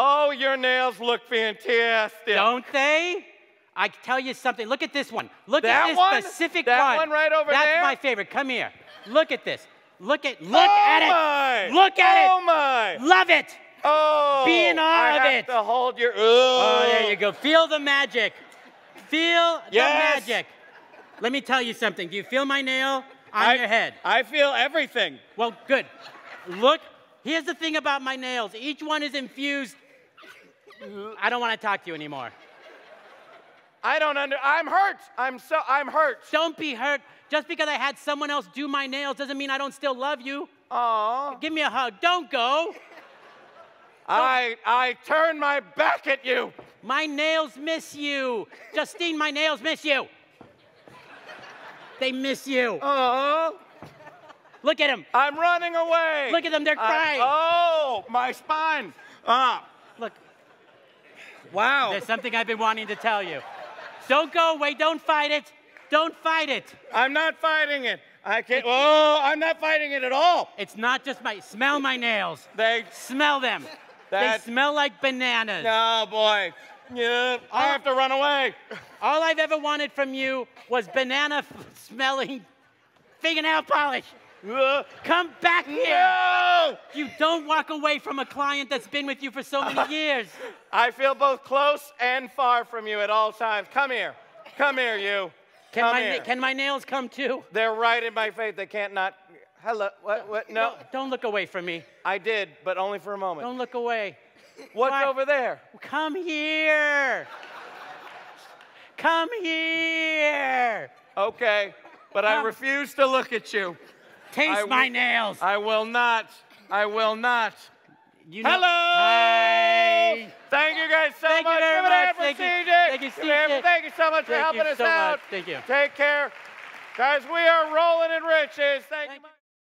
Oh, your nails look fantastic. Don't they? I tell you something. Look at this one. Look That at this one? specific That one. one right over That's there? That's my favorite. Come here. Look at this. Look at look oh at it. Look at oh it. Oh my. Love it. Oh. Be in awe I of have it. to hold your. Ooh. Oh, there you go. Feel the magic. Feel Yes. the magic. Let me tell you something. Do you feel my nail on I, your head? I feel everything. Well, good. Look, here's the thing about my nails. Each one is infused. I don't want to talk to you anymore. I don't under. I'm hurt. I'm so. I'm hurt. Don't be hurt. Just because I had someone else do my nails doesn't mean I don't still love you. Oh. Give me a hug. Don't go. I I turn my back at you. My nails miss you. Justine, my nails miss you. They miss you. Oh. Look at them. I'm running away. Look at them. They're I- crying. oh, my spine. Ah. Look, Wow. there's something I've been wanting to tell you. Don't go away. Don't fight it. Don't fight it. I'm not fighting it. I can't. Oh, I'm not fighting it at all. It's not just my. Smell my nails. They. Smell them. That- They smell like bananas. Oh boy. Yeah. I have to run away. All I've ever wanted from you was banana smelling fingernail polish. Come back here. no. You don't walk away from a client that's been with you for so many years. I feel both close and far from you at all times. Come here. Come here, you. Can Come my, here. can my nails come too? They're right in my face. They can't not. Hello. What? What? No. Don't look away from me. I did, but only for a moment. Don't look away. What's Why? over there? Come here. Come here. Okay. But I refuse to look at you. Taste my nails. I will not. I will not. You know- Hello. Hi. Thank you guys so Thank you much. very it up much. for Thank you. Thank you, it CJ. Thank you so much for helping you us so out. much. Thank you. Take care. Guys, we are rolling in riches. Thank you. Thank- much.